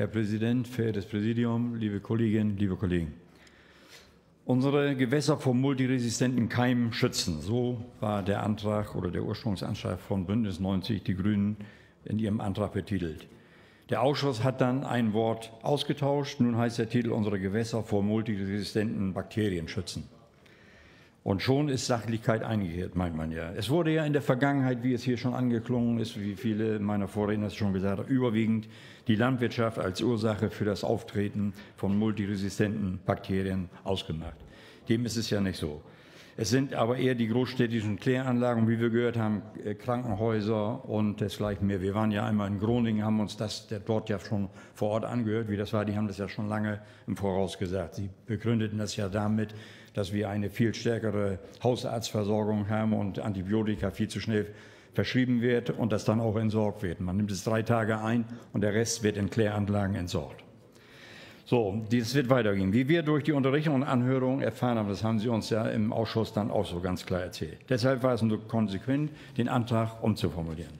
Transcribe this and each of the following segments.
Herr Präsident, verehrtes Präsidium, liebe Kolleginnen, liebe Kollegen. Unsere Gewässer vor multiresistenten Keimen schützen. So war der Antrag oder der Ursprungsantrag von Bündnis 90 Die Grünen in ihrem Antrag betitelt. Der Ausschuss hat dann ein Wort ausgetauscht. Nun heißt der Titel Unsere Gewässer vor multiresistenten Bakterien schützen. Und schon ist Sachlichkeit eingekehrt, meint man ja. Es wurde ja in der Vergangenheit, wie es hier schon angeklungen ist, wie viele meiner Vorredner es schon gesagt haben, überwiegend die Landwirtschaft als Ursache für das Auftreten von multiresistenten Bakterien ausgemacht. Dem ist es ja nicht so. Es sind aber eher die großstädtischen Kläranlagen, wie wir gehört haben, äh, Krankenhäuser und desgleichen mehr. Wir waren ja einmal in Groningen, haben uns das dort ja schon vor Ort angehört, wie das war. Die haben das ja schon lange im Voraus gesagt. Sie begründeten das ja damit, dass wir eine viel stärkere Hausarztversorgung haben und Antibiotika viel zu schnell verschrieben wird und das dann auch entsorgt wird. Man nimmt es drei Tage ein und der Rest wird in Kläranlagen entsorgt. So, dies wird weitergehen. Wie wir durch die Unterrichtung und Anhörung erfahren haben, das haben Sie uns ja im Ausschuss dann auch so ganz klar erzählt. Deshalb war es nur konsequent, den Antrag umzuformulieren.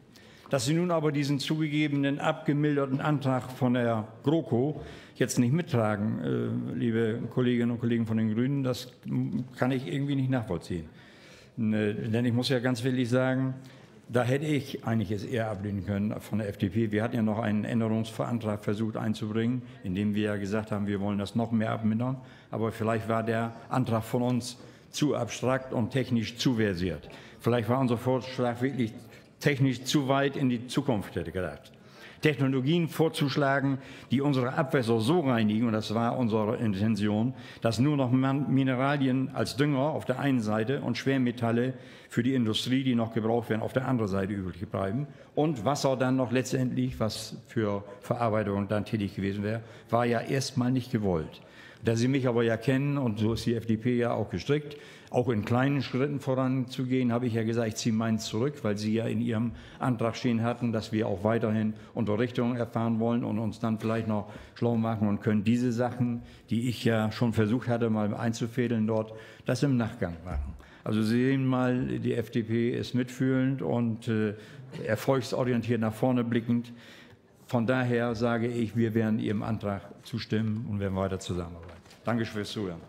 Dass Sie nun aber diesen zugegebenen, abgemilderten Antrag von der GroKo jetzt nicht mittragen, äh, liebe Kolleginnen und Kollegen von den Grünen, das kann ich irgendwie nicht nachvollziehen. Ne, denn ich muss ja ganz willig sagen, da hätte ich eigentlich es eher ablehnen können von der FDP. Wir hatten ja noch einen Änderungsverantrag versucht einzubringen, in dem wir ja gesagt haben, wir wollen das noch mehr abmindern. Aber vielleicht war der Antrag von uns zu abstrakt und technisch zu versiert. Vielleicht war unser Vorschlag wirklich technisch zu weit in die Zukunft hätte gedacht. Technologien vorzuschlagen, die unsere Abwässer so reinigen, und das war unsere Intention, dass nur noch Mineralien als Dünger auf der einen Seite und Schwermetalle für die Industrie, die noch gebraucht werden, auf der anderen Seite übrig bleiben und Wasser dann noch letztendlich, was für Verarbeitung dann tätig gewesen wäre, war ja erstmal nicht gewollt. Da Sie mich aber ja kennen, und so ist die FDP ja auch gestrickt, auch in kleinen Schritten voranzugehen, habe ich ja gesagt, ich ziehe meins zurück, weil Sie ja in Ihrem Antrag stehen hatten, dass wir auch weiterhin Unterrichtung erfahren wollen und uns dann vielleicht noch schlau machen und können diese Sachen, die ich ja schon versucht hatte, mal einzufädeln dort, das im Nachgang machen. Also Sie sehen mal, die FDP ist mitfühlend und äh, erfolgsorientiert nach vorne blickend. Von daher sage ich, wir werden Ihrem Antrag zustimmen und werden weiter zusammenarbeiten. Danke fürs Zuhören.